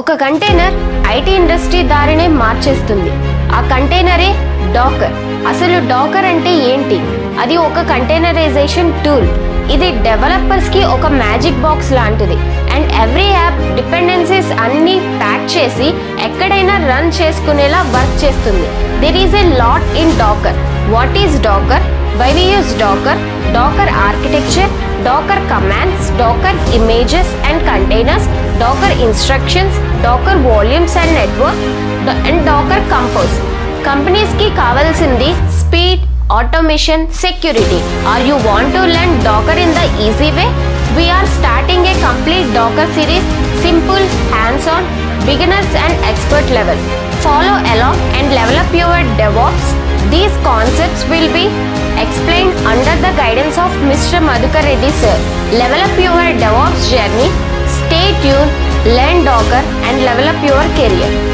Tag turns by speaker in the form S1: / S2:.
S1: ఒక container IT industry దారినే మార్చేస్తుంది. ఆ కంటైనరే డాకర్. అసలు డాకర్ అంటే ఏంటి? అది ఒక కంటైనరైజేషన్ టూల్. ఇది డెవలపర్స్కి ఒక మ్యాజిక్ బాక్స్ లాంటిది. అండ్ ఎవ్రీ యాప్ డిపెండెన్సీస్ అన్నీ ప్యాక్ చేసి ఎక్కడైనా రన్ చేసుకునేలా వర్క్ చేస్తుంది. There is a lot in Docker. What is Docker? Why we use Docker? Docker architecture Docker commands Docker images and containers docker instructions docker volumes and network do- and docker compose companies కి కావాల్సింది speed automation security are you want to learn Dakar in the easy way we are starting A complete Dakar series simple hands on beginners and expert level follow along and develop your DevOps. These concepts will be explained under the guidance of Mr. Madhukar Reddy sir. Level up your DevOps journey. Stay tuned, learn Docker and level up your career.